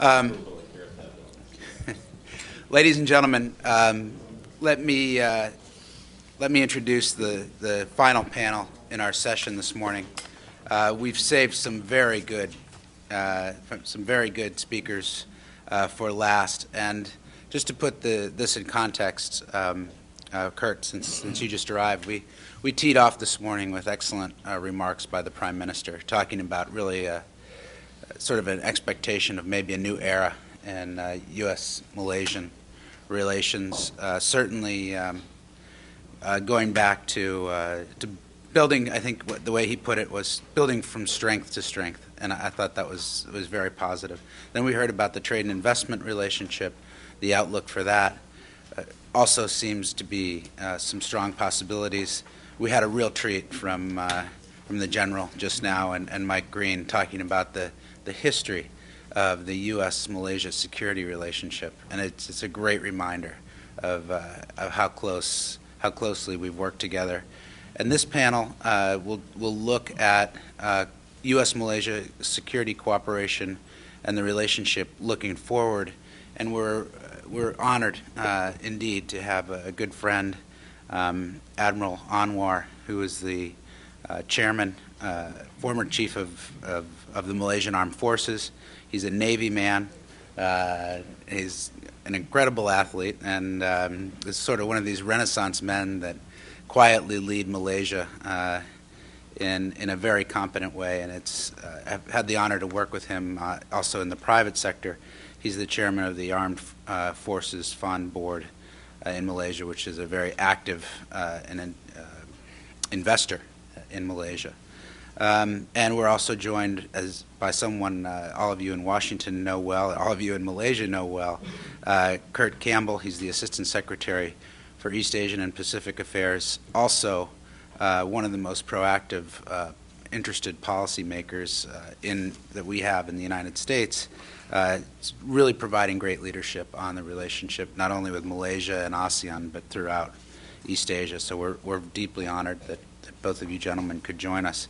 Um, ladies and gentlemen, um, let me uh, let me introduce the, the final panel in our session this morning. Uh, we've saved some very good uh, some very good speakers uh, for last, and just to put the, this in context, um, uh, Kurt, since since you just arrived, we we teed off this morning with excellent uh, remarks by the Prime Minister, talking about really sort of an expectation of maybe a new era in uh, U.S. Malaysian relations. Uh, certainly, um, uh, going back to uh, to building, I think what, the way he put it was building from strength to strength, and I, I, thought that was was very positive. Then we heard about the trade and investment relationship, the outlook for that. Uh, also seems to be uh, some strong possibilities. We had a real treat from from the general just now and, and Mike Green talking about the the history of the U.S. Malaysia security relationship, and it's, it's a great reminder of, uh, of how close how closely we've worked together. And this panel uh, will will look at uh, U.S. Malaysia security cooperation and the relationship looking forward. And we're we're honored uh, indeed to have a, a good friend, um, Admiral Anwar, who is the uh, chairman uh, former chief of, of, of, the Malaysian Armed Forces. He's a Navy man. Uh, he's an incredible athlete and um, is sort of one of these Renaissance men that quietly lead Malaysia uh, in, in a very competent way. And it's, uh, I've had the honor to work with him uh, also in the private sector. He's the chairman of the Armed uh, Forces Fund Board in Malaysia, which is a very active and investor in Malaysia. Um, and we're also joined as by someone uh, all of you in Washington know well, all of you in Malaysia know well, uh, Kurt Campbell. He's the Assistant Secretary for East Asian and Pacific Affairs. Also, uh, one of the most proactive, uh, interested policymakers uh, in that we have in the United States. Uh, really providing great leadership on the relationship, not only with Malaysia and ASEAN, but throughout East Asia. So we're, we're deeply honored that, that both of you gentlemen could join us.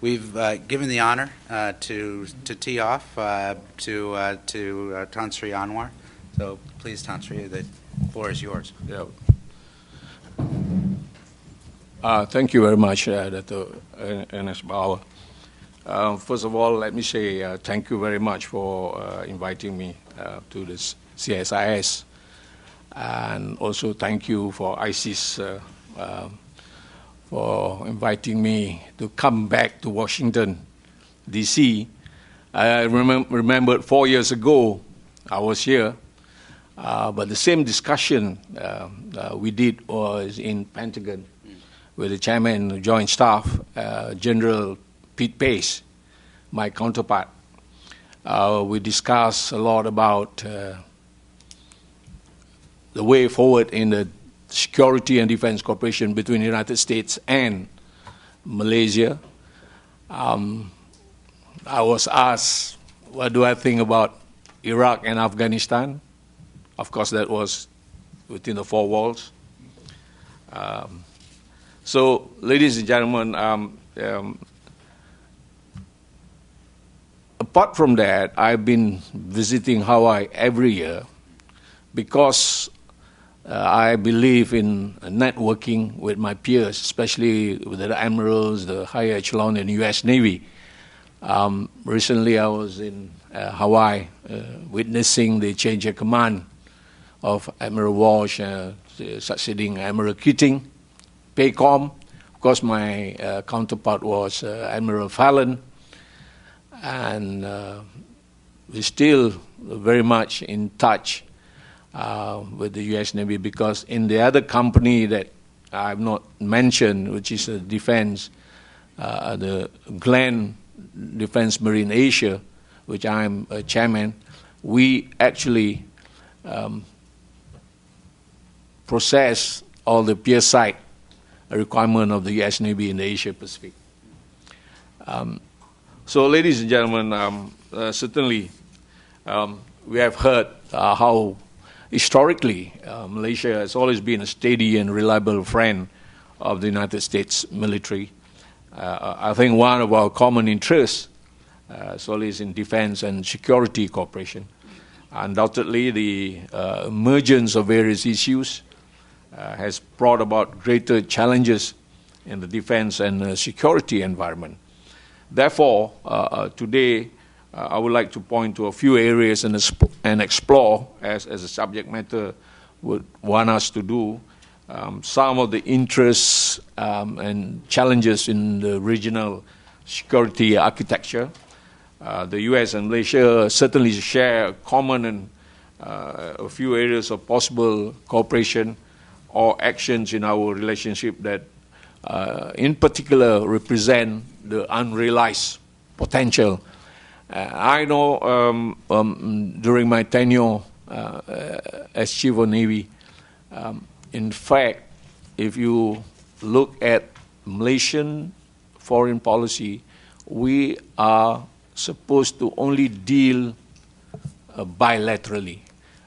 We've uh, given the honor uh, to to tee off uh, to uh, to uh, Tan Sri Anwar. So please, Tan Sri, the floor is yours. Yeah. Uh, thank you very much, uh, Dr. Ernest Bower. first of all, let me say thank you very much for inviting me to this CSIS, and also thank you for ISIS for inviting me to come back to Washington, D.C. I remem- remembered four years ago I was here, uh, but the same discussion uh, uh, we did was in Pentagon with the chairman of Joint Staff, uh, General Pete Pace, my counterpart. Uh, we discussed a lot about uh, the way forward in the security and defense cooperation between the United States and Malaysia. Um, I was asked, what do I think about Iraq and Afghanistan? Of course, that was within the four walls. Um, so, ladies and gentlemen, um, um, apart from that, I've been visiting Hawaii every year because uh, I believe in networking with my peers, especially with the admirals, the higher echelon in the U.S. Navy. Um, recently, I was in uh, Hawaii uh, witnessing the change of command of Admiral Walsh, uh, succeeding Admiral Keating, PACOM. Of course, my uh, counterpart was uh, Admiral Fallon, and we're still very much in touch uh, with the U.S. Navy because in the other company that I've not mentioned, which is the defense, uh, the Glenn Defense Marine Asia, which I'm a chairman, we actually um, process all the peer site requirement of the U.S. Navy in the Asia Pacific. Um, so, ladies and gentlemen, um, uh, certainly um, we have heard uh, how historically, uh, Malaysia has always been a steady and reliable friend of the United States military. Uh, I think one of our common interests uh, is always in defense and security cooperation. Undoubtedly, the uh, emergence of various issues uh, has brought about greater challenges in the defense and uh, security environment. Therefore, uh, today, uh, I would like to point to a few areas and, and explore, as, as a subject matter would want us to do, um, some of the interests um, and challenges in the regional security architecture. Uh, the US and Malaysia certainly share common and uh, a few areas of possible cooperation or actions in our relationship that, uh, in particular, represent the unrealized potential. Uh, I know um, um, during my tenure uh, as Chief of Navy, um, in fact, if you look at Malaysian foreign policy, we are supposed to only deal uh, bilaterally,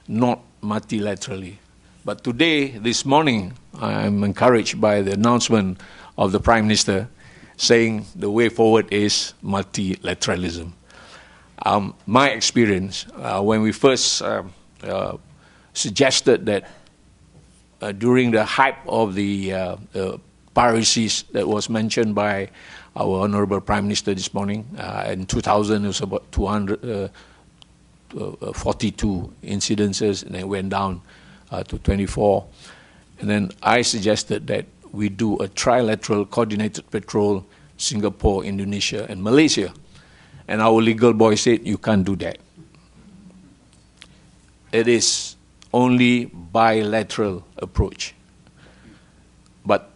not multilaterally. But today, this morning, I'm encouraged by the announcement of the Prime Minister saying the way forward is multilateralism. Um, my experience, uh, when we first uh, uh suggested that uh, during the hype of the uh, piracies that was mentioned by our Honorable Prime Minister this morning. Uh, in 2000, it was about 242 uh, incidences, and it went down to 24. And then I suggested that we do a trilateral coordinated patrol, Singapore, Indonesia, and Malaysia. And our legal boy said, you can't do that. It is only bilateral approach. But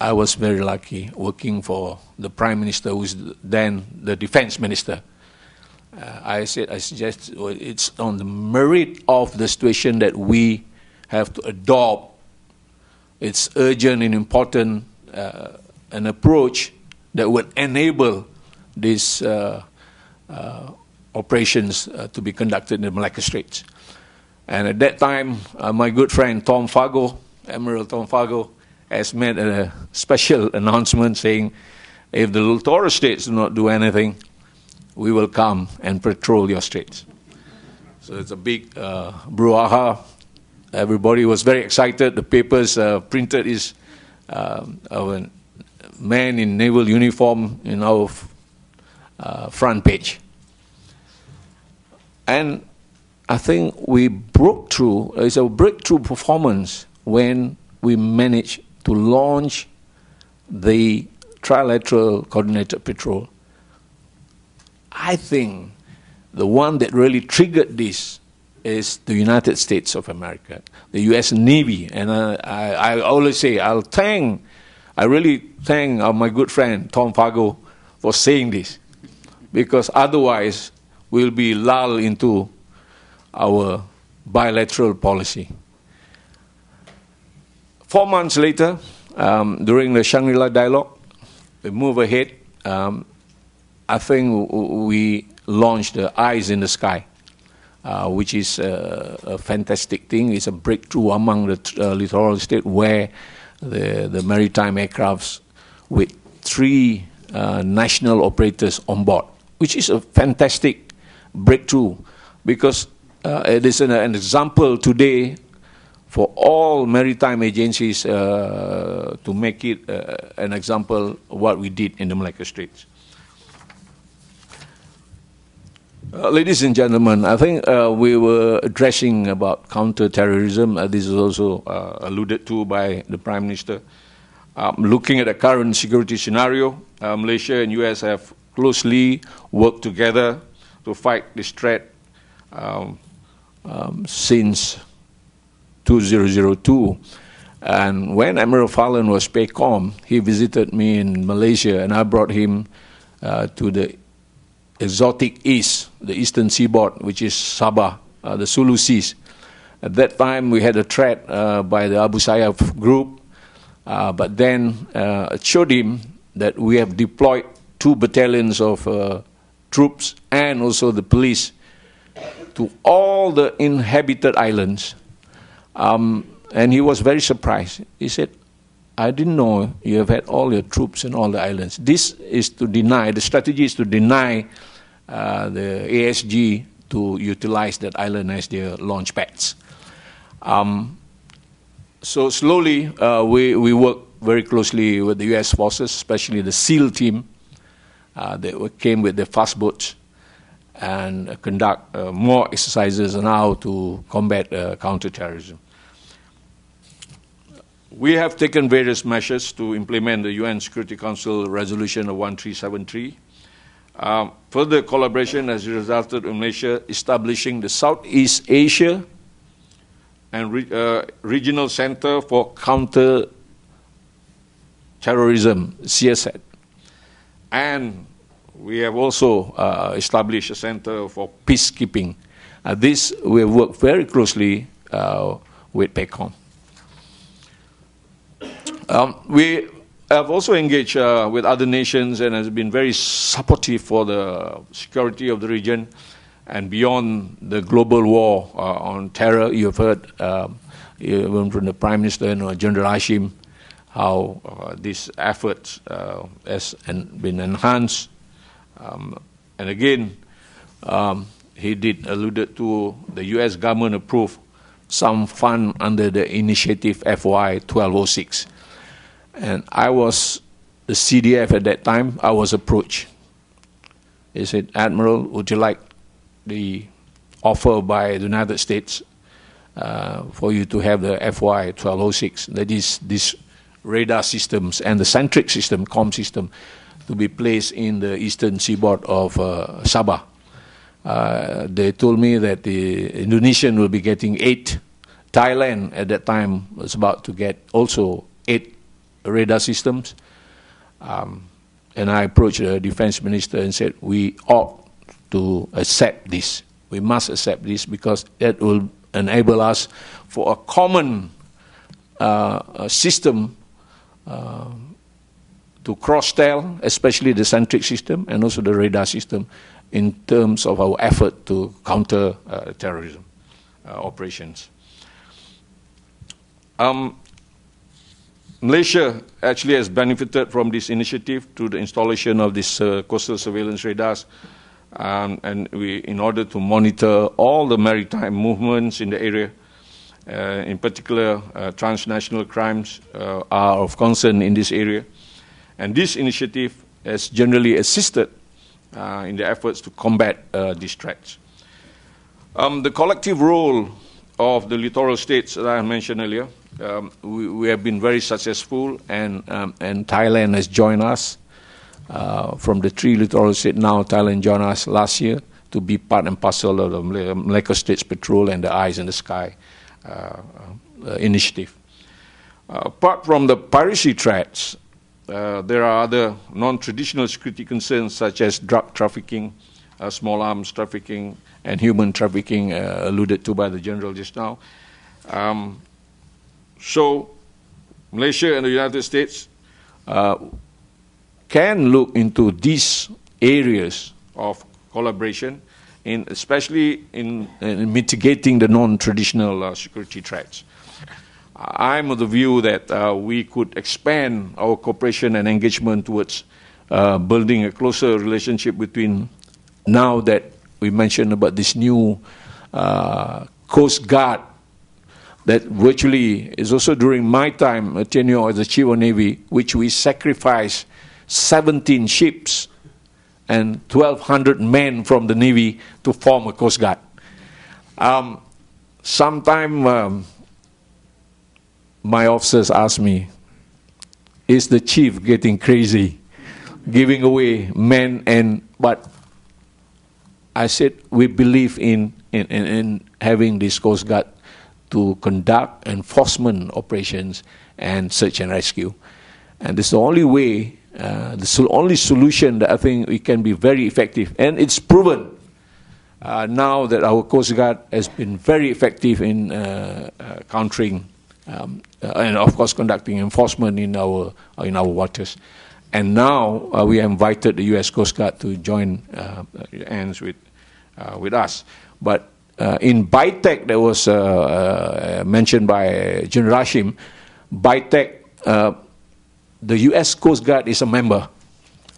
I was very lucky working for the prime minister, who was then the defense minister. Uh, I said, I suggest well, it's on the merit of the situation that we have to adopt. It's urgent and important uh, an approach that would enable uh, uh operations uh, to be conducted in the Malacca Straits. And at that time, uh, my good friend Tom Fargo, Admiral Tom Fargo, has made a special announcement saying, if the littoral states do not do anything, we will come and patrol your straits. So it's a big uh, brouhaha. Everybody was very excited. The papers uh, printed his uh, a man in naval uniform in our uh, front page. And I think we broke through. It's a breakthrough performance when we managed to launch the trilateral coordinated patrol. I think the one that really triggered this is the United States of America, the U.S. Navy. And uh, I, I, always say, I'll thank, I really thank uh, my good friend Tom Fargo for saying this, because otherwise we'll be lulled into our bilateral policy. Four months later, um, during the Shangri La dialogue, we move ahead. Um, I think we launched the Eyes in the Sky, uh, which is a, a, fantastic thing. It's a breakthrough among the uh, littoral state where the, the maritime aircrafts with three uh, national operators on board, which is a fantastic breakthrough because uh, it is an, an example today for all maritime agencies uh, to make it uh, an example of what we did in the Malacca Straits. Uh, ladies and gentlemen, I think uh, we were addressing about counter-terrorism. Uh, this is also alluded to by the Prime Minister. Um, looking at the current security scenario, Malaysia and U.S. have closely worked together to fight this threat um, um, since 2002. And when Admiral Fallon was PACOM, he visited me in Malaysia, and I brought him uh, to the exotic east, the eastern seaboard, which is Sabah, uh, the Sulu Seas. At that time, we had a threat uh, by the Abu Sayyaf group, uh, but then uh, it showed him that we have deployed two battalions of uh, troops and also the police to all the inhabited islands um, and he was very surprised. He said, I didn't know you have had all your troops in all the islands. This is to deny, the strategy is to deny uh, the ASG to utilize that island as their launch pads. Um, so slowly, uh, we, we work very closely with the U.S. forces, especially the SEAL team uh, that came with the fast boats and conduct uh, more exercises on how to combat uh, counterterrorism. We have taken various measures to implement the UN Security Council Resolution of 1373. Um, further collaboration has resulted in Malaysia establishing the Southeast Asia and re uh, Regional Center for Counter Terrorism, CSAT. And we have also uh, established a center for peacekeeping. Uh, this we have worked very closely uh, with PACOM. Um, we have also engaged uh, with other nations and has been very supportive for the security of the region and beyond the global war uh, on terror. You have heard um, even from the Prime Minister and General Hashim how uh, this effort uh, has been enhanced. Um, and again, um, he did alluded to the U.S. government approved some fund under the initiative FY 1206. And I was the CDF at that time. I was approached. He said, Admiral, would you like the offer by the United States uh, for you to have the FY 1206? That is, this radar systems and the centric system, com system, to be placed in the eastern seaboard of uh, Sabah. Uh, they told me that the Indonesian will be getting eight. Thailand at that time was about to get also eight radar systems. Um, and I approached the defense minister and said, we ought to accept this. We must accept this because it will enable us for a common uh, system to cross-tell, especially the centric system and also the radar system, in terms of our effort to counter uh, terrorism uh, operations. Um, Malaysia actually has benefited from this initiative through the installation of these uh, coastal surveillance radars, um, and we, in order to monitor all the maritime movements in the area, in particular, uh, transnational crimes uh, are of concern in this area. And this initiative has generally assisted in the efforts to combat these threats. Um, the collective role of the littoral states that I mentioned earlier, um, we, we, have been very successful, and, um, and Thailand has joined us. Uh, from the three littoral states, now Thailand joined us last year to be part and parcel of the Malacca Straits Patrol and the Eyes in the Sky uh, uh, initiative. Uh, apart from the piracy threats, there are other non-traditional security concerns such as drug trafficking, small arms trafficking, and human trafficking alluded to by the general just now. Um, so Malaysia and the United States uh, can look into these areas of collaboration in especially in, in mitigating the non-traditional uh, security threats. I'm of the view that uh, we could expand our cooperation and engagement towards uh, building a closer relationship between now that we mentioned about this new uh, Coast Guard that virtually is also during my time, a tenure as the Chief of Navy, which we sacrificed 17 ships and 1,200 men from the Navy to form a Coast Guard. Um, sometime um, my officers ask me, is the chief getting crazy, giving away men and, but I said, we believe in, in, in, in having this Coast Guard to conduct enforcement operations and search and rescue. And this is the only way uh, the only solution that I think we can be very effective, and it's proven uh, now that our Coast Guard has been very effective in uh, uh countering um, uh, and, of course, conducting enforcement in our in our waters. And now we invited the U.S. Coast Guard to join hands with with us. But in BITEC, that was mentioned by General Hashim, BITEC the U.S. Coast Guard is a member,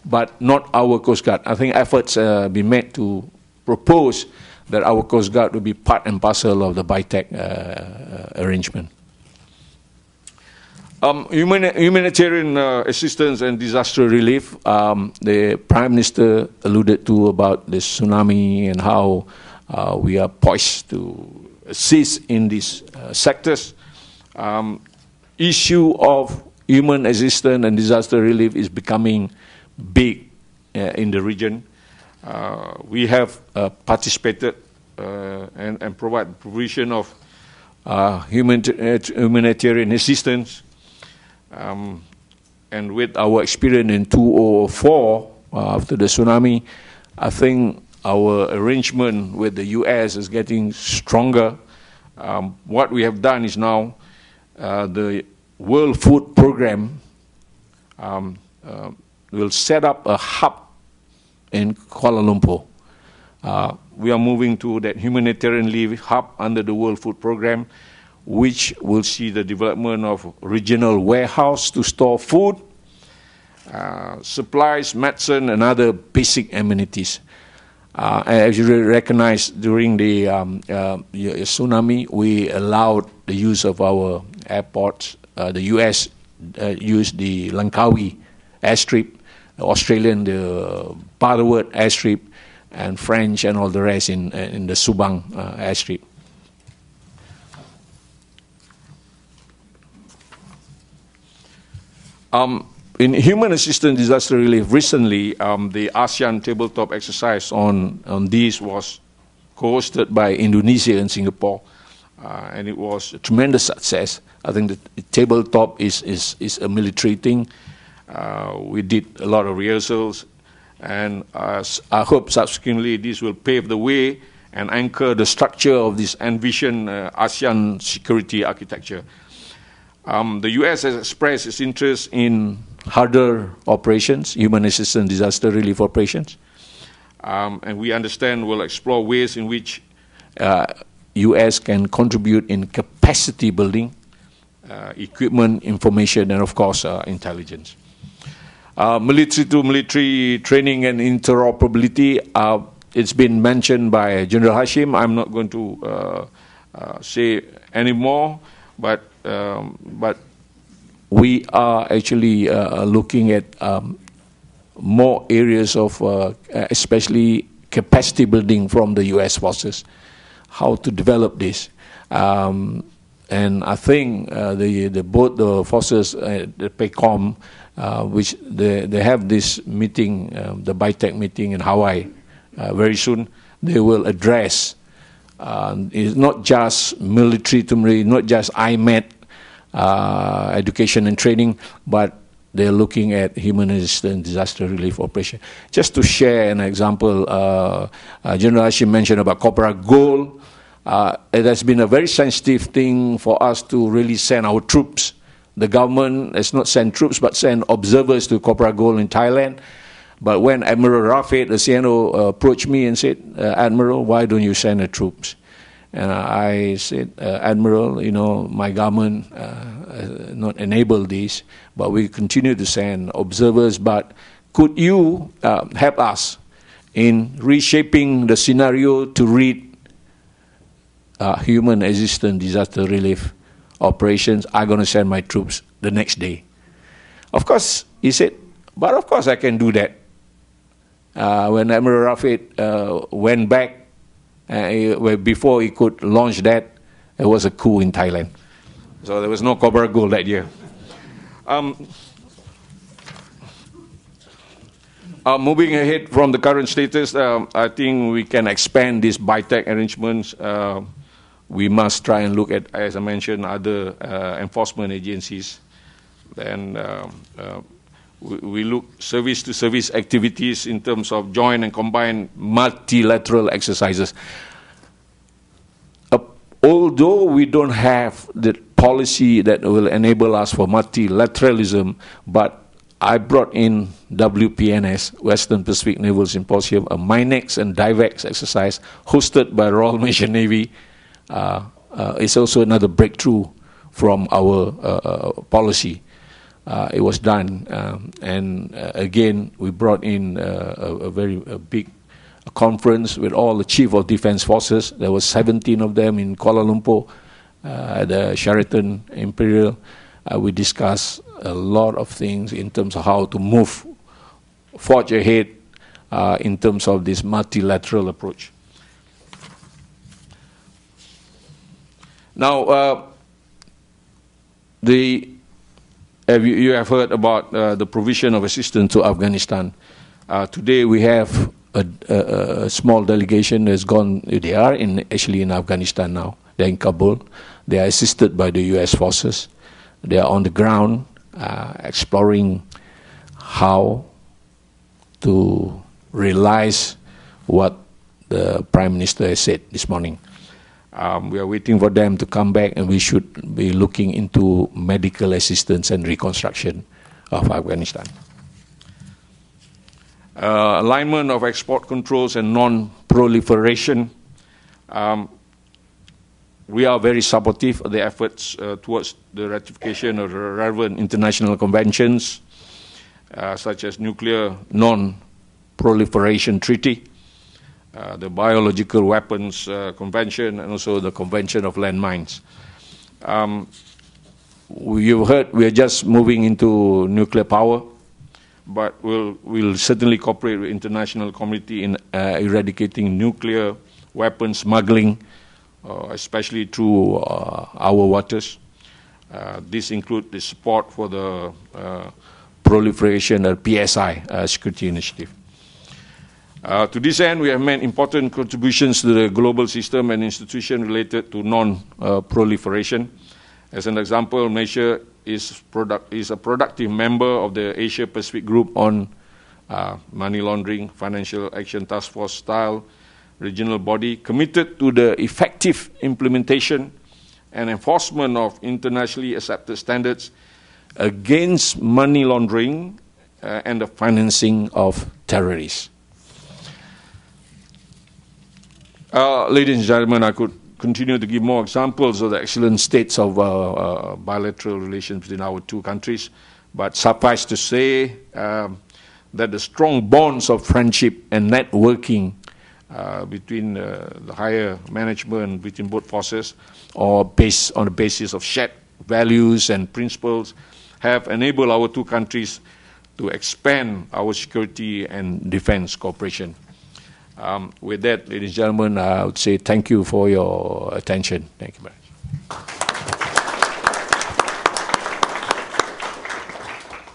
but not our Coast Guard. I think efforts uh, been made to propose that our Coast Guard will be part and parcel of the BITEC uh, arrangement. Um, humanitarian uh, assistance and disaster relief. Um, the Prime Minister alluded to about the tsunami and how uh, we are poised to assist in these uh, sectors. Um, issue of human assistance and disaster relief is becoming big uh, in the region. Uh, we have uh, participated and, and provide provision of human humanitarian assistance um, and with our experience in 2004 uh, after the tsunami, I think our arrangement with the U.S. is getting stronger. Um, what we have done is now uh, the World Food Program um, uh, will set up a hub in Kuala Lumpur. Uh, we are moving to that humanitarian leave hub under the World Food Program which will see the development of regional warehouse to store food, uh, supplies, medicine, and other basic amenities. Uh, as you recognize, during the um, uh, tsunami, we allowed the use of our airports. Uh, the U.S. Uh, used the Langkawi airstrip, the Australian the Butterworth airstrip, and French and all the rest in in the Subang uh, airstrip. Um, in human assistance disaster relief, recently um, the ASEAN tabletop exercise on, on this was co hosted by Indonesia and Singapore, uh, and it was a tremendous success. I think the tabletop is, is, is a military thing. Uh, we did a lot of rehearsals, and uh, I hope subsequently this will pave the way and anchor the structure of this envisioned uh, ASEAN security architecture. Um, the U.S. has expressed its interest in HADR operations, human assistance disaster relief operations. Um, and we understand we'll explore ways in which uh, U.S. can contribute in capacity building, uh, equipment, information, and of course, uh, intelligence. Uh, military to military training and interoperability, uh, it's been mentioned by General Hashim. I'm not going to uh, say anymore, but um, but we are actually uh, looking at um, more areas of, uh, especially capacity building from the U.S. forces, how to develop this. Um, and I think uh, the, the both the forces, uh, the PACOM, uh, which they, they have this meeting, um, the BITEC meeting in Hawaii, uh, very soon, they will address. it's not just military to military, not just IMET uh, education and training, but they're looking at human and disaster relief operation. Just to share an example, uh, uh, General Hashim mentioned about Cobra Gold. Uh, it has been a very sensitive thing for us to really send our troops. The government has not sent troops, but sent observers to Cobra Gold in Thailand. But when Admiral Roughead, the CNO, uh, approached me and said, uh, Admiral, why don't you send the troops? And I said, uh, Admiral, you know, my government uh, uh, not enable this, but we continue to send observers. But could you uh, help us in reshaping the scenario to read uh, human assistance disaster relief operations? I'm going to send my troops the next day. Of course, he said, but of course I can do that. When Admiral Roughead went back uh, before he could launch that, it was a coup in Thailand. So there was no Cobra Gold that year. Um, uh, moving ahead from the current status, um, I think we can expand these BITEC arrangements. Uh, we must try and look at, as I mentioned, other uh, enforcement agencies. And we, look service to service activities in terms of joint and combined multilateral exercises. Uh, although we don't have the policy that will enable us for multilateralism, but I brought in WPNS, Western Pacific Naval Symposium, a MINEX and DIVEX exercise hosted by Royal Malaysian Navy. Uh, uh, it's also another breakthrough from our uh, uh policy uh, it was done. Um, and uh, again, we brought in uh, a, a, very a big conference with all the chief of defense forces. There were 17 of them in Kuala Lumpur uh, at the Sheraton Imperial. Uh, we discussed a lot of things in terms of how to move, forge ahead uh, in terms of this multilateral approach. Now, the have you, have heard about uh, the provision of assistance to Afghanistan. Uh, today we have a, a, a, small delegation that has gone. They are in, actually in Afghanistan now. They're in Kabul. They are assisted by the U.S. forces. They are on the ground uh, exploring how to realize what the Prime Minister has said this morning. Um, we are waiting for them to come back, and we should be looking into medical assistance and reconstruction of Afghanistan. Uh, alignment of export controls and non-proliferation. Um, we are very supportive of the efforts uh, towards the ratification of the relevant international conventions, uh, such as Nuclear Non-Proliferation Treaty, uh, the Biological Weapons uh, Convention and also the Convention of Landmines. Um, you've heard we are just moving into nuclear power, but we'll, we'll certainly cooperate with international community in uh, eradicating nuclear weapon smuggling, uh, especially through uh, our waters. Uh, this includes the support for the proliferation of PSI security initiative. Uh, to this end, we have made important contributions to the global system and institution related to non-proliferation. As an example, Malaysia is, product, is, a productive member of the Asia Pacific Group on uh, Money Laundering Financial Action Task Force style regional body committed to the effective implementation and enforcement of internationally accepted standards against money laundering uh, and the financing of terrorists. Uh, ladies and gentlemen, I could continue to give more examples of the excellent states of uh, uh, bilateral relations between our two countries, but suffice to say um, that the strong bonds of friendship and networking uh, between uh, the higher management between both forces, or based on the basis of shared values and principles, have enabled our two countries to expand our security and defense cooperation. Um, with that, ladies and gentlemen, I would say thank you for your attention. Thank you very much.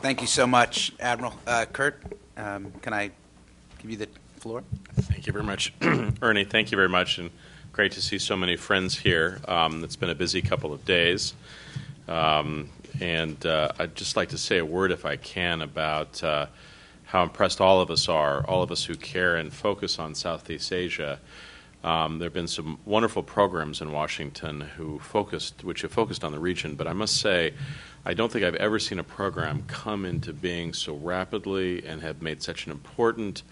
Thank you so much, Admiral. Uh, Kurt, um, can I give you the floor? Thank you very much. Ernie, thank you very much, and great to see so many friends here. Um, it's been a busy couple of days. Um, and uh, I'd just like to say a word, if I can, about uh, how impressed all of us are, all of us who care and focus on Southeast Asia. Um, there have been some wonderful programs in Washington who focused, which have focused on the region, but I must say, I don't think I've ever seen a program come into being so rapidly and have made such an important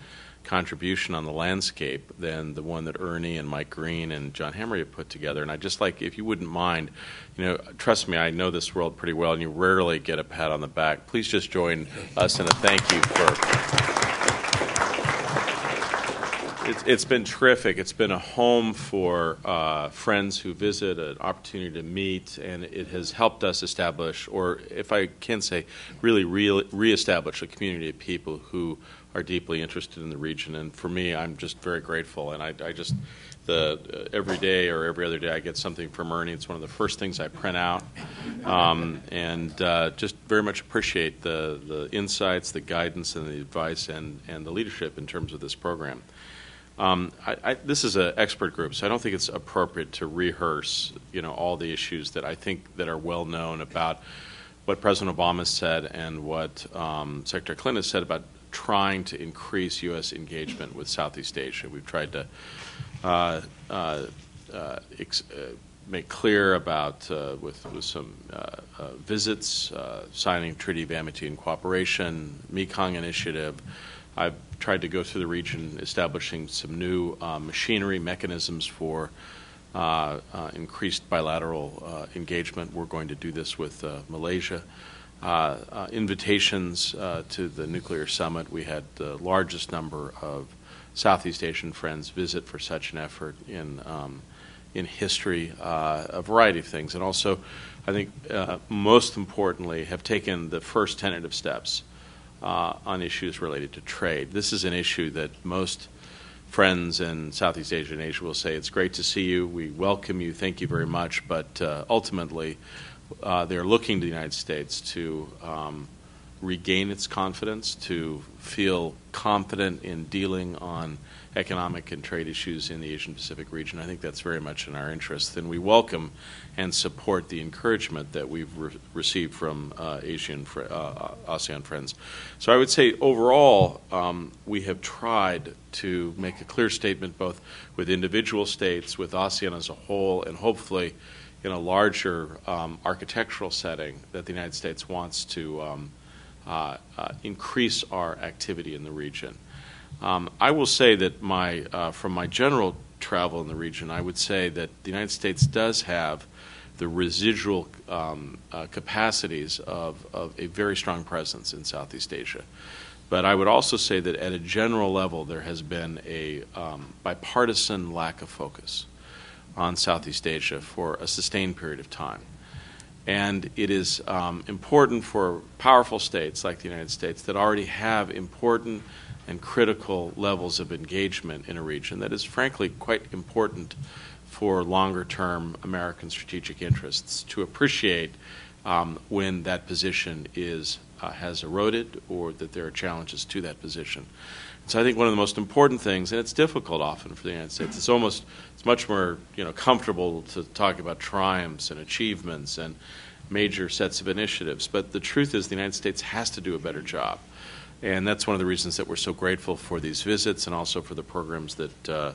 contribution on the landscape than the one that Ernie and Mike Green and John have put together. And I just like, if you wouldn't mind, you know, trust me, I know this world pretty well, and you rarely get a pat on the back. Please just join us in a thank you for. It's, it's been terrific. It's been a home for uh, friends who visit, an opportunity to meet, and it has helped us establish, or if I can say, really re- reestablish a community of people who are deeply interested in the region. And for me, I'm just very grateful. And I, I just, the uh, every day or every other day, I get something from Ernie. It's one of the first things I print out, um, and uh, just very much appreciate the the insights, the guidance, and the advice, and and the leadership in terms of this program. Um, I, I, this is an expert group, so I don't think it's appropriate to rehearse, you know, all the issues that I think that are well known about what President Obama said and what um, Secretary Clinton said about trying to increase U.S. engagement with Southeast Asia. We've tried to uh, uh, uh, uh, make clear about, uh, with, with some uh, visits, signing Treaty of Amity and Cooperation, Mekong Initiative. I've tried to go through the region establishing some new machinery mechanisms for increased bilateral engagement. We're going to do this with Malaysia. Uh, uh, invitations uh, to the nuclear summit. We had the largest number of Southeast Asian friends visit for such an effort in um, in history, uh, a variety of things, and also, I think uh, most importantly, have taken the first tentative steps uh, on issues related to trade. This is an issue that most friends in Southeast Asia and Asia will say, It's great to see you. We welcome you. Thank you very much. But uh, ultimately, uh, they're looking to the United States to um, regain its confidence, to feel confident in dealing on economic and trade issues in the Asian Pacific region. I think that's very much in our interest, and we welcome and support the encouragement that we've re- received from uh, Asian fr- uh, ASEAN friends. So I would say overall, um, we have tried to make a clear statement both with individual states, with ASEAN as a whole, and hopefully in a larger um, architectural setting that the United States wants to um, uh, uh increase our activity in the region. Um, I will say that my, uh, from my general travel in the region, I would say that the United States does have the residual um, uh, capacities of, of a very strong presence in Southeast Asia. But I would also say that at a general level, there has been a um, bipartisan lack of focus on Southeast Asia for a sustained period of time. And it is um, important for powerful states like the United States that already have important and critical levels of engagement in a region that is frankly quite important for longer term American strategic interests to appreciate um, when that position is uh, has eroded or that there are challenges to that position. So I think one of the most important things, and it's difficult often for the United States, it's almost it's much more you know comfortable to talk about triumphs and achievements and major sets of initiatives. But the truth is, the United States has to do a better job and that's one of the reasons that we're so grateful for these visits and also for the programs that uh,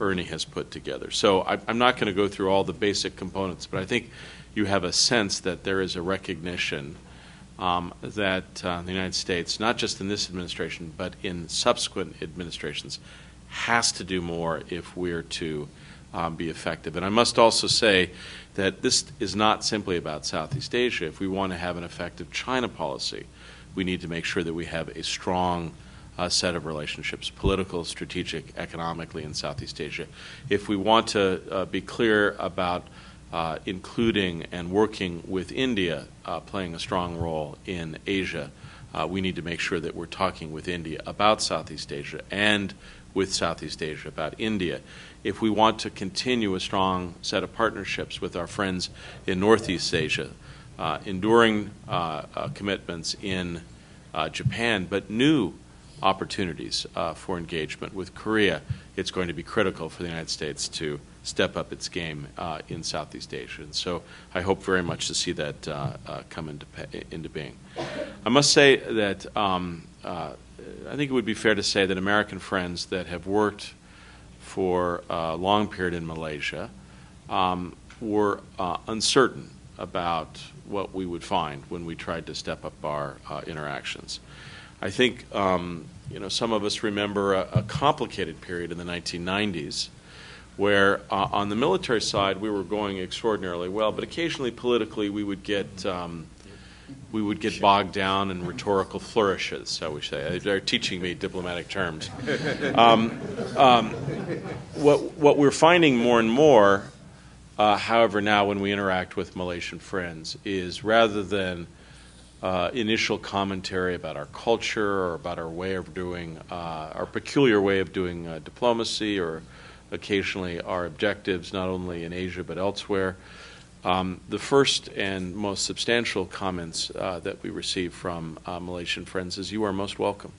Ernie has put together. So I, am not going to go through all the basic components, but I think you have a sense that there is a recognition um, that uh, the United States, not just in this administration, but in subsequent administrations, has to do more if we're to um, be effective. And I must also say that this is not simply about Southeast Asia. If we want to have an effective China policy, we need to make sure that we have a strong uh, set of relationships, political, strategic, economically, in Southeast Asia. If we want to uh, be clear about uh, including and working with India, uh, playing a strong role in Asia, uh, we need to make sure that we're talking with India about Southeast Asia and with Southeast Asia about India. If we want to continue a strong set of partnerships with our friends in Northeast Asia, uh, enduring uh, uh, commitments in Japan, but new opportunities for engagement with Korea. It's going to be critical for the United States to step up its game uh, in Southeast Asia. And so I hope very much to see that uh, uh, come into, into being. I must say that um, I think it would be fair to say that American friends that have worked for a long period in Malaysia um, were uncertain about what we would find when we tried to step up our uh, interactions. I think um, you know some of us remember a, a complicated period in the 1990s where uh, on the military side we were going extraordinarily well, but occasionally politically we would get um, we would get bogged down in rhetorical flourishes, shall we say. They're teaching me diplomatic terms. Um, um, what, what we're finding more and more uh, however, now when we interact with Malaysian friends, is rather than uh, initial commentary about our culture or about our way of doing, uh, our peculiar way of doing uh, diplomacy, or occasionally our objectives, not only in Asia but elsewhere. Um, the first and most substantial comments uh, that we receive from uh, Malaysian friends is You are most welcome.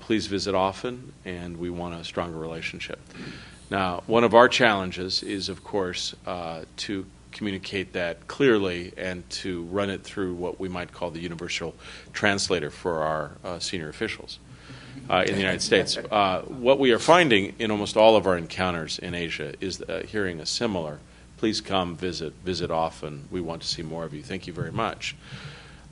please visit often, and we want a stronger relationship. Now, one of our challenges is, of course, uh, to communicate that clearly and to run it through what we might call the universal translator for our uh, senior officials uh, in the United States. Uh, what we are finding in almost all of our encounters in Asia is uh, hearing a similar please come visit, visit often. We want to see more of you. Thank you very much.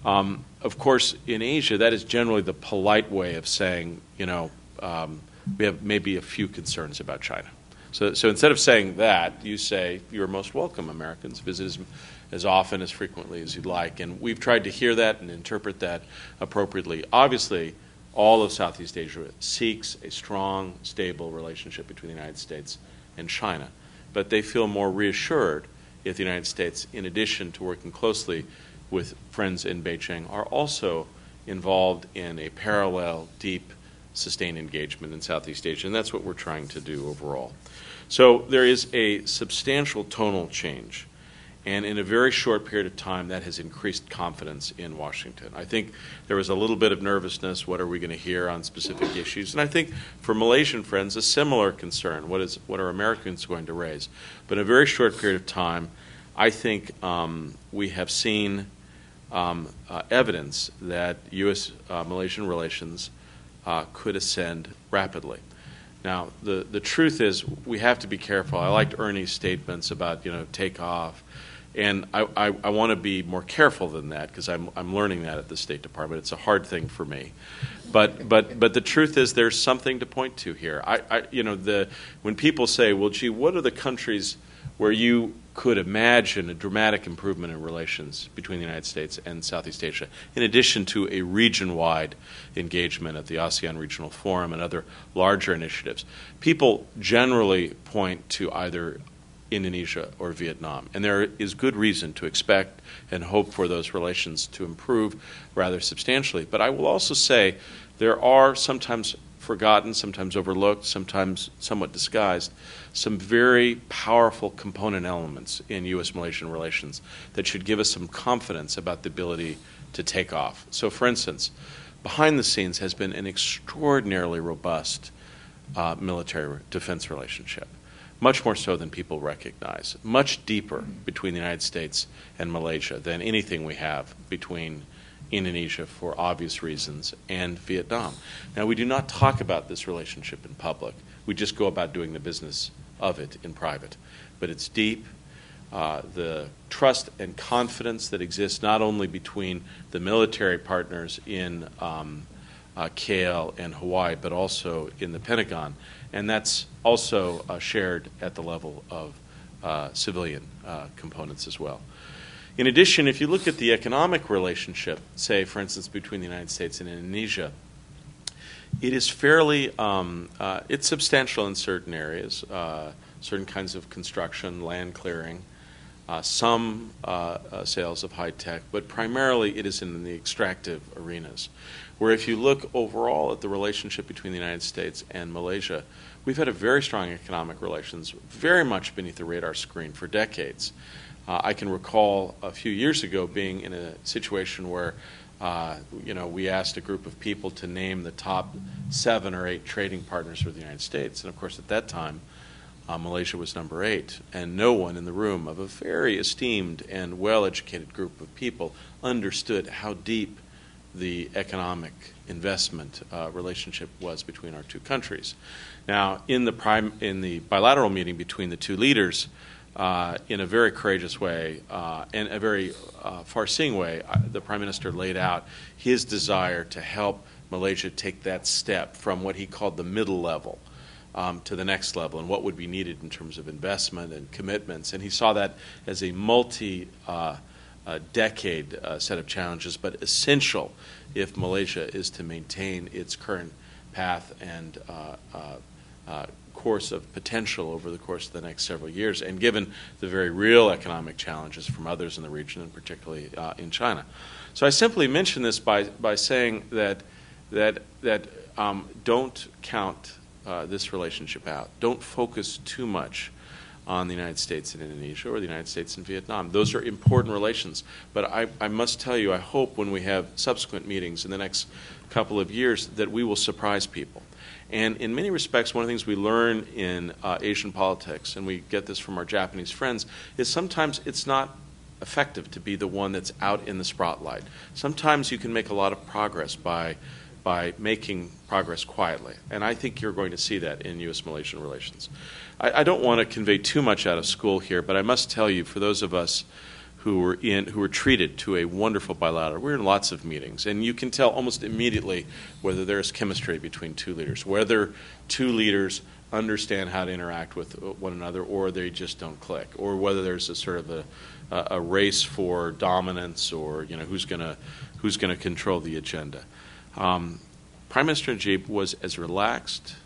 Um, of course, in Asia, that is generally the polite way of saying, you know, um, we have maybe a few concerns about China. So, so instead of saying that, you say, You're most welcome, Americans. Visit as, as often, as frequently as you'd like. And we've tried to hear that and interpret that appropriately. Obviously, all of Southeast Asia seeks a strong, stable relationship between the United States and China. But they feel more reassured if the United States, in addition to working closely with friends in Beijing, are also involved in a parallel, deep, sustained engagement in Southeast Asia. And that's what we're trying to do overall. So there is a substantial tonal change. And in a very short period of time, that has increased confidence in Washington. I think there was a little bit of nervousness. What are we going to hear on specific issues? And I think for Malaysian friends, a similar concern. What is what are Americans going to raise? But in a very short period of time, I think um, we have seen um, uh, evidence that U.S. Uh, Malaysian relations uh, could ascend rapidly. Now, the, the truth is, we have to be careful. I liked Ernie's statements about, you know, take off and I, I, I want to be more careful than that because I'm, I'm learning that at the State Department. It's a hard thing for me. But, but, but the truth is, there's something to point to here. I, I, you know, the, when people say, well, gee, what are the countries where you could imagine a dramatic improvement in relations between the United States and Southeast Asia, in addition to a region wide engagement at the ASEAN Regional Forum and other larger initiatives. People generally point to either Indonesia or Vietnam. And there is good reason to expect and hope for those relations to improve rather substantially. But I will also say there are sometimes forgotten, sometimes overlooked, sometimes somewhat disguised, some very powerful component elements in U.S. Malaysian relations that should give us some confidence about the ability to take off. So, for instance, behind the scenes has been an extraordinarily robust uh, military defense relationship much more so than people recognize, much deeper between the United States and Malaysia than anything we have between Indonesia for obvious reasons and Vietnam. Now, we do not talk about this relationship in public, we just go about doing the business of it in private. But it's deep. Uh, the trust and confidence that exists not only between the military partners in um, uh, KL and Hawaii, but also in the Pentagon and that's also uh, shared at the level of uh, civilian uh, components as well. In addition, if you look at the economic relationship, say, for instance, between the United States and Indonesia, it is fairly um, uh, it's substantial in certain areas, uh, certain kinds of construction, land clearing, uh, some sales of high tech, but primarily it is in the extractive arenas where if you look overall at the relationship between the United States and Malaysia, we've had a very strong economic relations, very much beneath the radar screen for decades. Uh, I can recall a few years ago being in a situation where uh, you know, we asked a group of people to name the top seven or eight trading partners for the United States. And of course, at that time, uh, Malaysia was number eight. And no one in the room of a very esteemed and well educated group of people understood how deep the economic investment uh, relationship was between our two countries. Now, in the, prime, in the bilateral meeting between the two leaders, uh, in a very courageous way uh, and a very uh, far seeing way, uh, the Prime Minister laid out his desire to help Malaysia take that step from what he called the middle level. Um, to the next level and what would be needed in terms of investment and commitments. And he saw that as a multi uh, a decade uh, set of challenges, but essential if Malaysia is to maintain its current path and uh, uh, uh, course of potential over the course of the next several years, and given the very real economic challenges from others in the region, and particularly uh, in China. So I simply mention this by, by saying that, that, that um, don't count uh, this relationship out. Don't focus too much on the United States and Indonesia or the United States and Vietnam. Those are important relations. But I, I, must tell you, I hope when we have subsequent meetings in the next couple of years that we will surprise people. And in many respects, one of the things we learn in uh, Asian politics, and we get this from our Japanese friends, is sometimes it's not effective to be the one that's out in the spotlight. Sometimes you can make a lot of progress by by making progress quietly. And I think you're going to see that in U.S. Malaysian relations. I, I, don't want to convey too much out of school here, but I must tell you, for those of us who were in who were treated to a wonderful bilateral, we're in lots of meetings, and you can tell almost immediately whether there's chemistry between two leaders, whether two leaders understand how to interact with uh, one another, or they just don't click, or whether there's a sort of a, a race for dominance, or you know who's going to who's going to control the agenda. Um, Prime Minister Najib was as relaxed,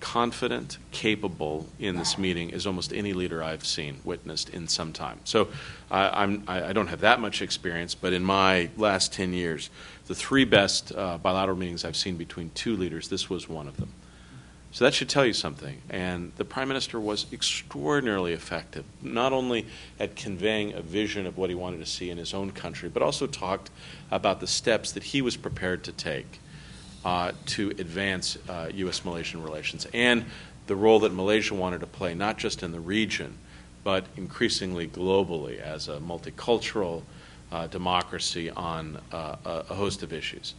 confident, capable in this meeting as almost any leader I've seen, witnessed in some time. So I, I'm, I I don't have that much experience, but in my last 10 years, the three best uh, bilateral meetings I've seen between two leaders, this was one of them. So that should tell you something. And the Prime Minister was extraordinarily effective, not only at conveying a vision of what he wanted to see in his own country, but also talked about the steps that he was prepared to take uh, to advance uh, U.S. Malaysian relations and the role that Malaysia wanted to play, not just in the region, but increasingly globally as a multicultural uh, democracy on uh, a a host of issues.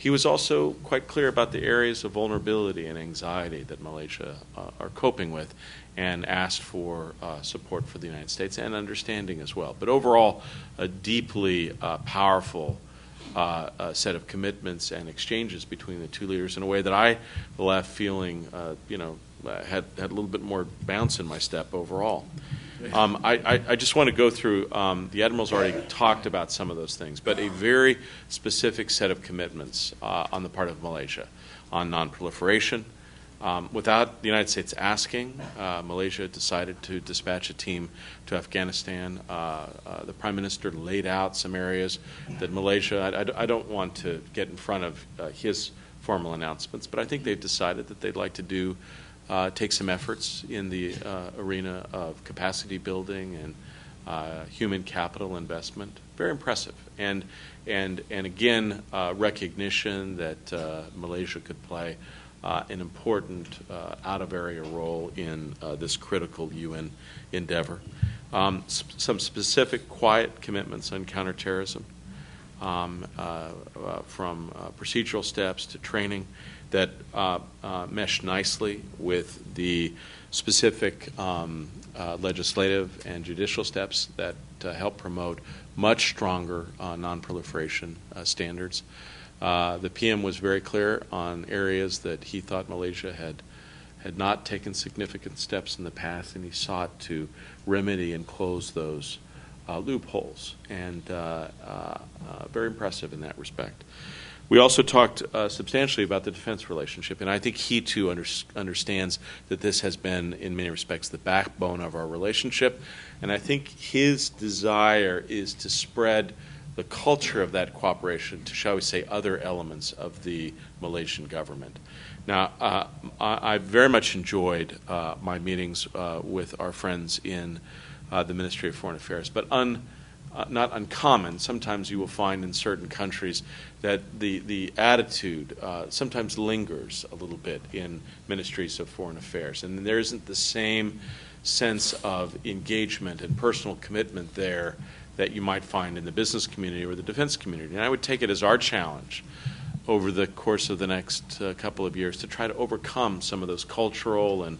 He was also quite clear about the areas of vulnerability and anxiety that Malaysia uh, are coping with and asked for uh, support for the United States and understanding as well. But overall, a deeply uh, powerful uh, uh, set of commitments and exchanges between the two leaders in a way that I left feeling, uh, you know, had, had a little bit more bounce in my step overall. Um, I, I, I just want to go through, um, the Admiral's already talked about some of those things, but a very specific set of commitments uh, on the part of Malaysia on nonproliferation. Um, without the United States asking, uh, Malaysia decided to dispatch a team to Afghanistan. Uh, uh, the Prime Minister laid out some areas that Malaysia, I, I- don't want to get in front of uh, his formal announcements, but I think they've decided that they'd like to do uh, take some efforts in the uh, arena of capacity building and uh, human capital investment. Very impressive, and and and again, uh, recognition that uh, Malaysia could play uh, an important uh, out-of-area role in this critical UN endeavor. Um, s- some specific quiet commitments on counterterrorism, um, uh, uh, from uh, procedural steps to training that uh, uh, mesh nicely with the specific um, uh, legislative and judicial steps that help promote much stronger nonproliferation standards. The PM was very clear on areas that he thought Malaysia had had not taken significant steps in the past, and he sought to remedy and close those uh, loopholes. And uh, uh, very impressive in that respect. We also talked uh, substantially about the defense relationship, and I think he too under, understands that this has been, in many respects, the backbone of our relationship. And I think his desire is to spread the culture of that cooperation to, shall we say, other elements of the Malaysian government. Now, uh, I, I very much enjoyed uh, my meetings uh, with our friends in uh, the Ministry of Foreign Affairs, but un, uh, not uncommon. Sometimes you will find in certain countries that the, the attitude uh, sometimes lingers a little bit in ministries of foreign affairs, and there isn't the same sense of engagement and personal commitment there that you might find in the business community or the defense community. And I would take it as our challenge over the course of the next uh, couple of years to try to overcome some of those cultural and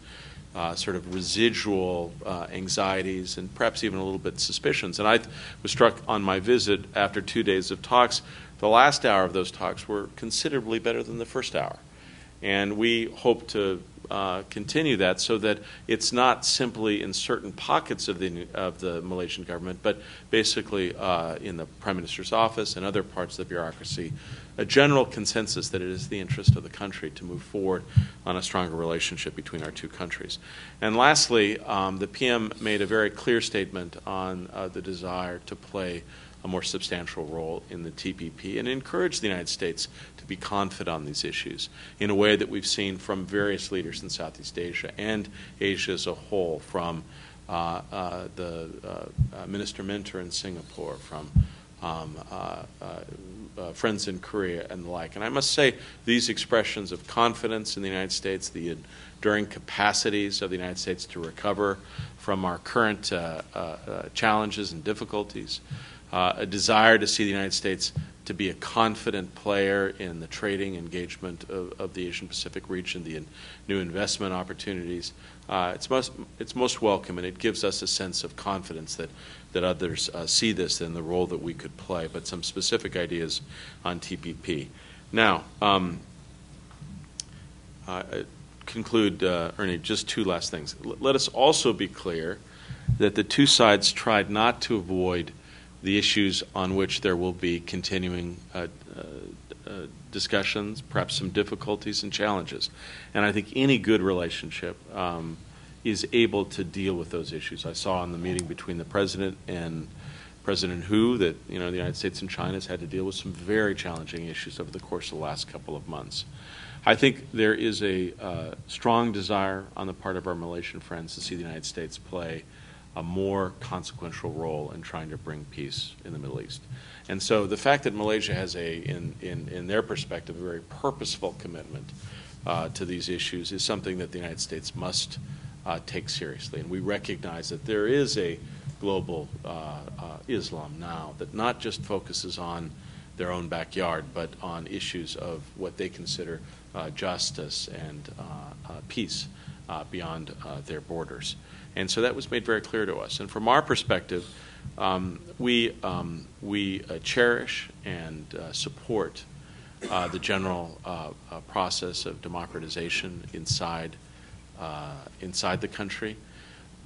uh, sort of residual uh, anxieties and perhaps even a little bit suspicions. And I was struck on my visit after two days of talks, the last hour of those talks were considerably better than the first hour. And we hope to uh, continue that so that it's not simply in certain pockets of the of the Malaysian government, but basically uh, in the prime minister's office and other parts of the bureaucracy, a general consensus that it is the interest of the country to move forward on a stronger relationship between our two countries. And lastly, um, the PM made a very clear statement on uh, the desire to play a more substantial role in the TPP and encourage the United States to be confident on these issues in a way that we've seen from various leaders in Southeast Asia and Asia as a whole, from uh, uh, the uh, uh, Minister Mentor in Singapore, from um, uh, uh, friends in Korea and the like. And I must say, these expressions of confidence in the United States, the enduring capacities of the United States to recover from our current challenges and difficulties, uh, a desire to see the United States to be a confident player in the trading engagement of, of the Asian Pacific region, the in, new investment opportunities. Uh, it's, most, it's most welcome, and it gives us a sense of confidence that, that others uh, see this and the role that we could play, but some specific ideas on TPP. Now, um, I conclude, uh, Ernie, just two last things. L- let us also be clear that the two sides tried not to avoid the issues on which there will be continuing uh, uh, uh, discussions, perhaps some difficulties and challenges. And I think any good relationship um, is able to deal with those issues. I saw in the meeting between the president and President Hu that you know the United States and China has had to deal with some very challenging issues over the course of the last couple of months. I think there is a uh, strong desire on the part of our Malaysian friends to see the United States play a more consequential role in trying to bring peace in the Middle East. And so the fact that Malaysia has a, in, in, in their perspective, a very purposeful commitment uh, to these issues is something that the United States must uh, take seriously. And we recognize that there is a global uh, uh Islam now that not just focuses on their own backyard, but on issues of what they consider uh, justice and uh, peace beyond their borders. And so that was made very clear to us. And from our perspective, um, we, um, we uh, cherish and uh, support uh, the general uh, uh, process of democratization inside, uh, inside the country.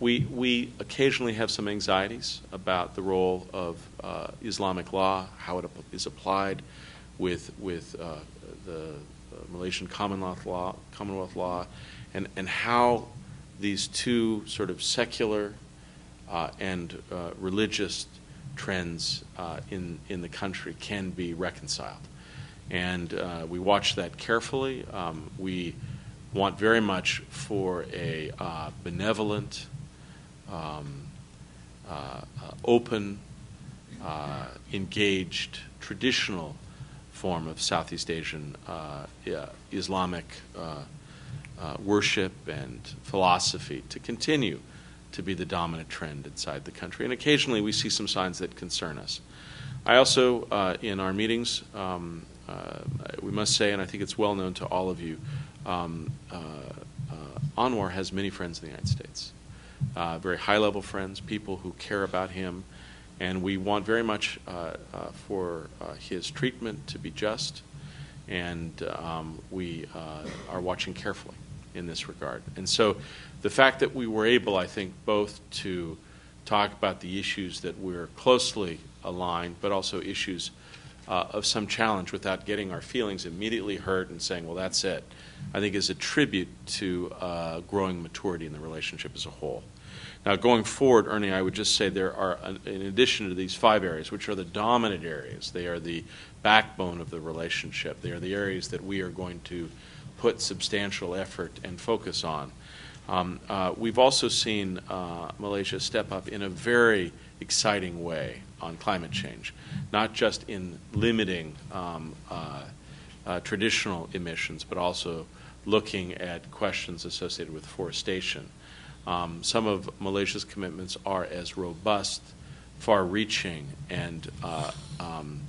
We, we occasionally have some anxieties about the role of Islamic law, how it is applied with, with the Malaysian Commonwealth law, Commonwealth law and, and how these two sort of secular uh, and uh, religious trends uh, in, in the country can be reconciled. And uh, we watch that carefully. Um, we want very much for a uh, benevolent, um, open, engaged, traditional form of Southeast Asian Islamic uh, worship and philosophy to continue to be the dominant trend inside the country. And occasionally we see some signs that concern us. I also, uh, in our meetings, um, uh, we must say, and I think it's well known to all of you, um, uh, uh, Anwar has many friends in the United States, very high level friends, people who care about him. And we want very much for his treatment to be just, and um, we are watching carefully in this regard. And so the fact that we were able, I think, both to talk about the issues that we're closely aligned, but also issues uh, of some challenge without getting our feelings immediately hurt and saying, well, that's it, I think is a tribute to uh, growing maturity in the relationship as a whole. Now, going forward, Ernie, I would just say there are, in addition to these five areas, which are the dominant areas, they are the backbone of the relationship. They are the areas that we are going to put substantial effort and focus on. Um, uh, we've also seen uh, Malaysia step up in a very exciting way on climate change, not just in limiting um, uh, uh traditional emissions, but also looking at questions associated with forestation. Um, some of Malaysia's commitments are as robust, far reaching, and uh, um,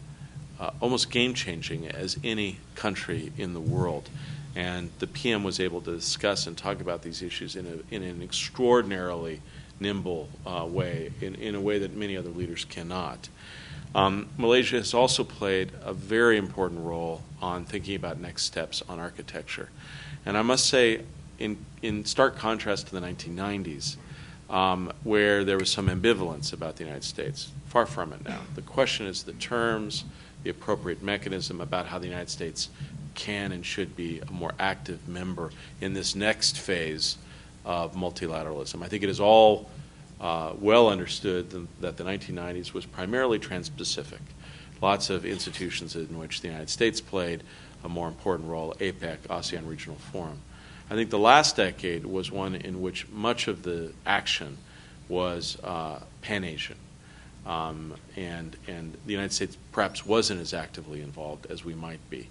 uh, almost game changing as any country in the world. And the PM was able to discuss and talk about these issues in, a, in an extraordinarily nimble uh, way, in, in a way that many other leaders cannot. Um, Malaysia has also played a very important role on thinking about next steps on architecture. And I must say, in, in stark contrast to the 1990s, um, where there was some ambivalence about the United States, far from it now. The question is the terms, the appropriate mechanism about how the United States can and should be a more active member in this next phase of multilateralism. I think it is all uh, well understood that the 1990s was primarily trans Pacific. Lots of institutions in which the United States played a more important role APEC, ASEAN Regional Forum. I think the last decade was one in which much of the action was uh, pan Asian. Um, and, and the United States perhaps wasn't as actively involved as we might be.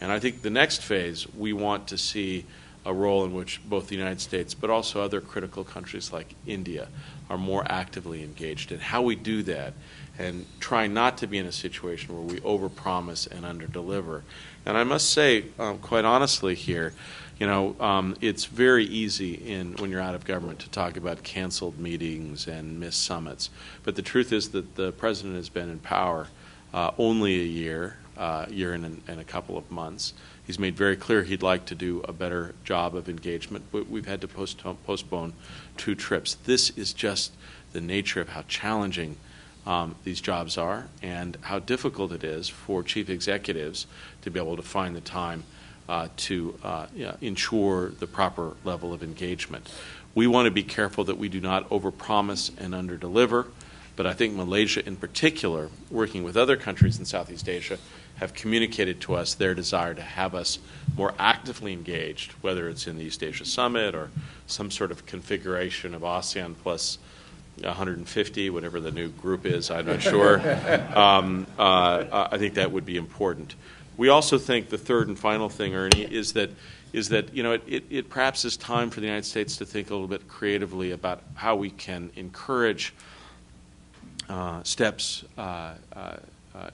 And I think the next phase, we want to see a role in which both the United States but also other critical countries like India are more actively engaged. And how we do that and try not to be in a situation where we overpromise and underdeliver. And I must say, um, quite honestly here, you know, um, it's very easy in when you're out of government to talk about canceled meetings and missed summits. But the truth is that the president has been in power uh, only a year uh, year and, and a couple of months. He's made very clear he'd like to do a better job of engagement, but we've had to post- postpone two trips. This is just the nature of how challenging um, these jobs are and how difficult it is for chief executives to be able to find the time uh, to uh, ensure the proper level of engagement. We want to be careful that we do not overpromise and underdeliver, but I think Malaysia in particular, working with other countries in Southeast Asia, have communicated to us their desire to have us more actively engaged, whether it's in the East Asia Summit or some sort of configuration of ASEAN plus 150, whatever the new group is, I'm not sure. um, uh, I think that would be important. We also think the third and final thing, Ernie, is that is that you know it, it, it perhaps is time for the United States to think a little bit creatively about how we can encourage uh, steps uh, uh, uh,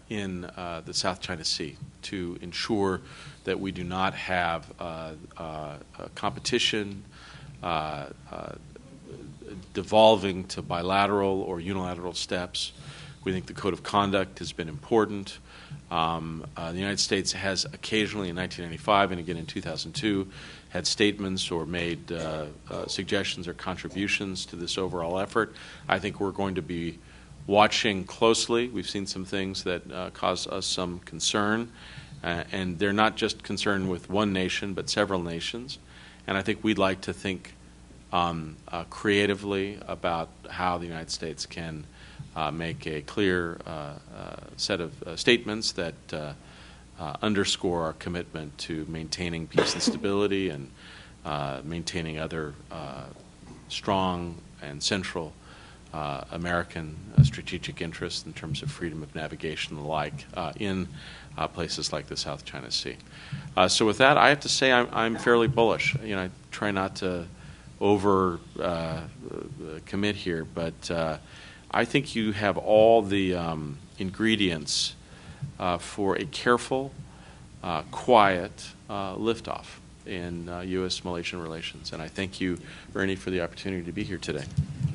in uh, the South China Sea to ensure that we do not have uh, uh, competition uh, uh, devolving to bilateral or unilateral steps. We think the code of conduct has been important. Um, uh, the United States has occasionally, in 1995 and again in 2002, had statements or made uh, uh, suggestions or contributions to this overall effort. I think we're going to be watching closely. We've seen some things that uh, cause us some concern, uh, and they're not just concerned with one nation, but several nations. And I think we'd like to think um, uh, creatively about how the United States can uh, make a clear uh, uh, set of statements that underscore our commitment to maintaining peace and stability and maintaining other strong and central uh, American uh, strategic interests in terms of freedom of navigation and the like uh, in uh, places like the South China Sea. So, with that, I have to say I'm, I'm fairly bullish. You know, I try not to over commit here, but I think you have all the um, ingredients for a careful, quiet liftoff in uh, U.S. Malaysian relations. And I thank you, Ernie, for the opportunity to be here today.